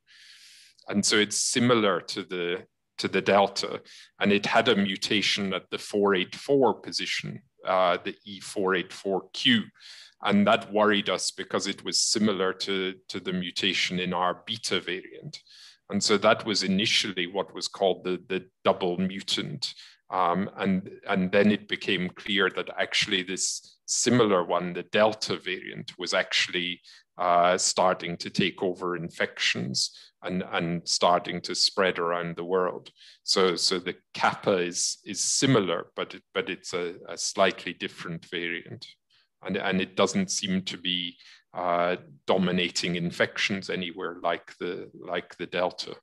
and so it's similar to the to the delta, and it had a mutation at the 484 position, uh, the E484Q, and that worried us because it was similar to, to the mutation in our beta variant. And so that was initially what was called the, the double mutant. Um, and, and then it became clear that actually this similar one, the Delta variant, was actually uh, starting to take over infections and, and starting to spread around the world. So, so the kappa is, is similar, but, it, but it's a, a slightly different variant. And, and it doesn't seem to be uh, dominating infections anywhere like the, like the Delta.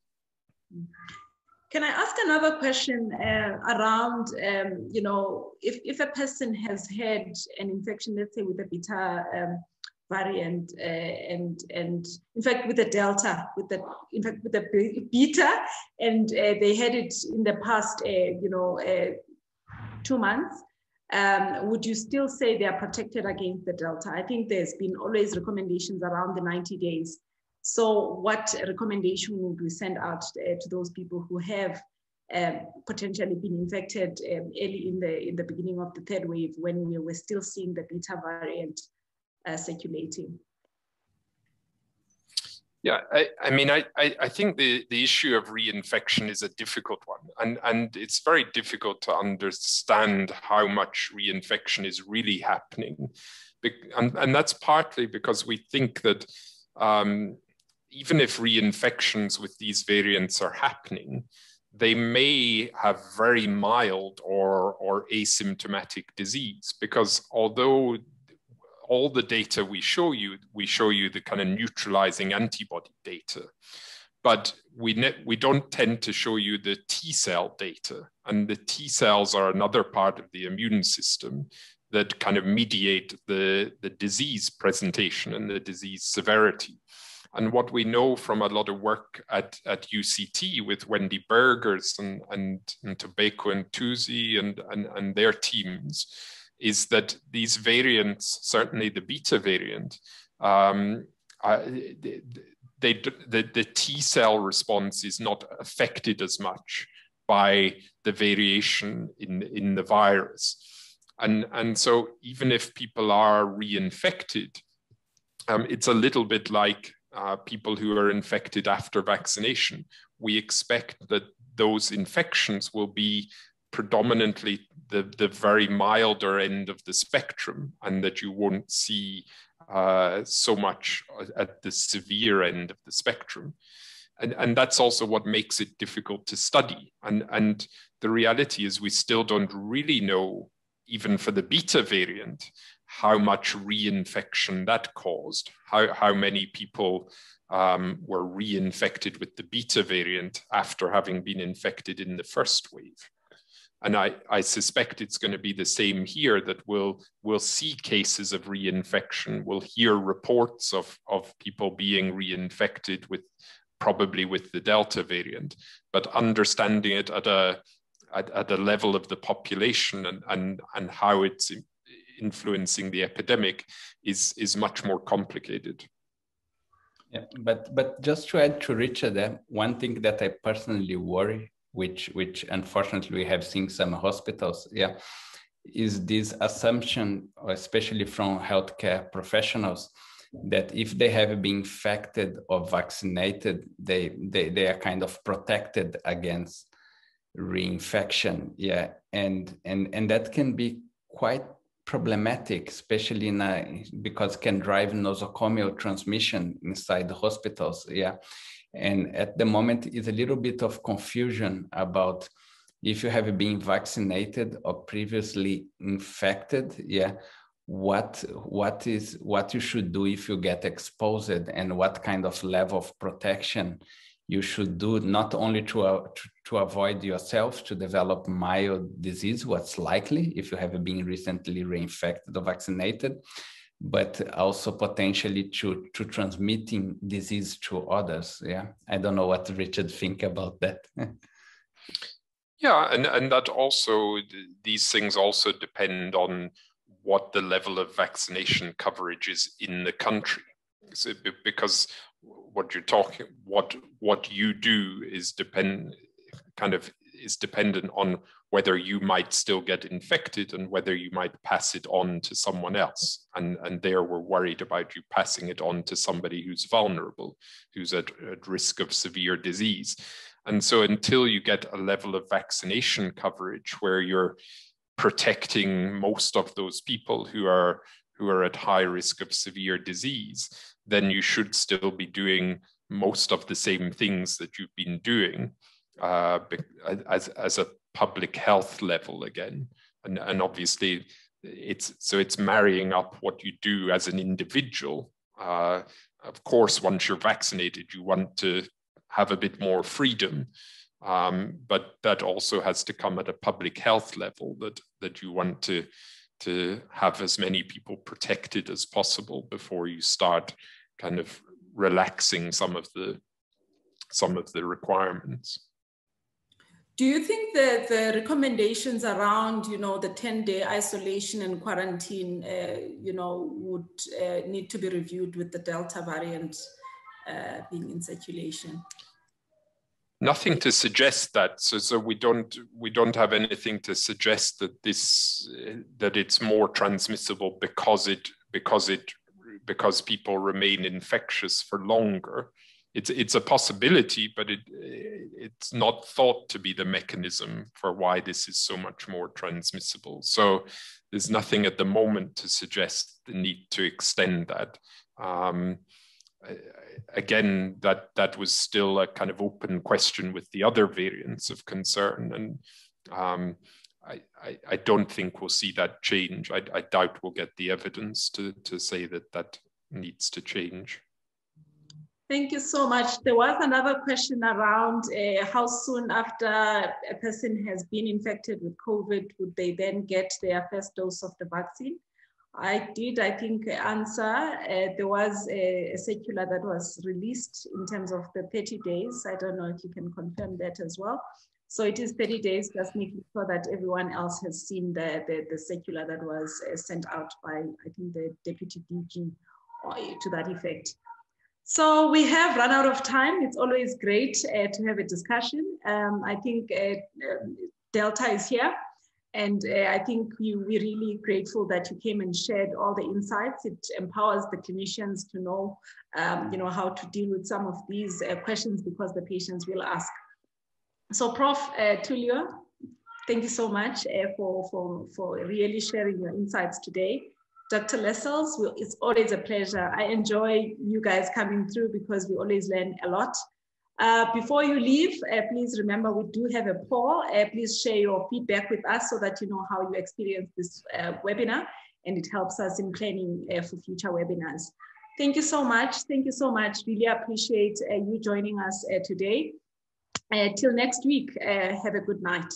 can I ask another question uh, around, um, you know, if, if a person has had an infection, let's say with a beta um, variant, uh, and and in fact with the delta, with the in fact with the beta, and uh, they had it in the past, uh, you know, uh, two months. Um, would you still say they are protected against the delta? I think there's been always recommendations around the 90 days so what recommendation would we send out uh, to those people who have um, potentially been infected um, early in the in the beginning of the third wave when we were still seeing the beta variant uh, circulating? Yeah, I, I mean, I, I, think the, the issue of reinfection is a difficult one. And, and it's very difficult to understand how much reinfection is really happening. And, and that's partly because we think that um, even if reinfections with these variants are happening, they may have very mild or, or asymptomatic disease because although all the data we show you, we show you the kind of neutralizing antibody data, but we, we don't tend to show you the T cell data. And the T cells are another part of the immune system that kind of mediate the, the disease presentation and the disease severity. And what we know from a lot of work at, at UCT with Wendy Burgers and, and, and Ntobeko Ntusi and, and, and their teams is that these variants, certainly the beta variant, um, uh, they, they, the, the T cell response is not affected as much by the variation in, in the virus. And, and so even if people are reinfected, um, it's a little bit like uh, people who are infected after vaccination, we expect that those infections will be predominantly the, the very milder end of the spectrum and that you won't see uh, so much at the severe end of the spectrum. And, and that's also what makes it difficult to study. And, and the reality is we still don't really know, even for the beta variant, how much reinfection that caused, how, how many people um, were reinfected with the beta variant after having been infected in the first wave. And I, I suspect it's going to be the same here that we'll, we'll see cases of reinfection. We'll hear reports of, of people being reinfected with probably with the Delta variant, but understanding it at a, at, at a level of the population and, and, and how it's influencing the epidemic is, is much more complicated. Yeah, but but just to add to Richard, uh, one thing that I personally worry, which which unfortunately we have seen some hospitals, yeah, is this assumption, especially from healthcare professionals, that if they have been infected or vaccinated, they they, they are kind of protected against reinfection. Yeah, and and and that can be quite problematic, especially in a, because can drive nosocomial transmission inside the hospitals. Yeah. And at the moment, is a little bit of confusion about if you have been vaccinated or previously infected. Yeah. What what is what you should do if you get exposed and what kind of level of protection you should do not only to, uh, to, to, avoid yourself to develop mild disease, what's likely if you have been recently reinfected or vaccinated, but also potentially to, to transmitting disease to others. Yeah, I don't know what Richard think about that. yeah, and, and that also, these things also depend on what the level of vaccination coverage is in the country. So, because what you're talking what what you do is depend kind of is dependent on whether you might still get infected and whether you might pass it on to someone else. And and there we're worried about you passing it on to somebody who's vulnerable who's at, at risk of severe disease. And so until you get a level of vaccination coverage where you're protecting most of those people who are who are at high risk of severe disease then you should still be doing most of the same things that you've been doing uh, as, as a public health level again. And, and obviously, it's so it's marrying up what you do as an individual. Uh, of course, once you're vaccinated, you want to have a bit more freedom. Um, but that also has to come at a public health level that, that you want to, to have as many people protected as possible before you start kind of relaxing some of the some of the requirements. Do you think that the recommendations around, you know, the 10-day isolation and quarantine, uh, you know, would uh, need to be reviewed with the Delta variant uh, being in circulation? Nothing to suggest that. So, so we don't we don't have anything to suggest that this that it's more transmissible because it because it because people remain infectious for longer it's it's a possibility, but it it's not thought to be the mechanism for why this is so much more transmissible. So there's nothing at the moment to suggest the need to extend that. Um, again, that that was still a kind of open question with the other variants of concern, and um, I, I, I don't think we'll see that change. I, I doubt we'll get the evidence to to say that that needs to change. Thank you so much. There was another question around uh, how soon after a person has been infected with COVID would they then get their first dose of the vaccine? I did, I think, answer. Uh, there was a, a, circular that was released in terms of the 30 days. I don't know if you can confirm that as well. So it is 30 days, just making sure that everyone else has seen the, the, the circular that was uh, sent out by, I think, the deputy DG uh, to that effect. So we have run out of time. It's always great uh, to have a discussion. Um, I think uh, um, Delta is here. And uh, I think we, we're really grateful that you came and shared all the insights. It empowers the clinicians to know, um, you know, how to deal with some of these uh, questions because the patients will ask. So Prof. Uh, Tulio, thank you so much uh, for, for, for really sharing your insights today. Dr. Lessells, it's always a pleasure. I enjoy you guys coming through because we always learn a lot. Uh, before you leave, uh, please remember we do have a poll. Uh, please share your feedback with us so that you know how you experience this uh, webinar and it helps us in planning uh, for future webinars. Thank you so much. Thank you so much. Really appreciate uh, you joining us today. till next week, have a good night.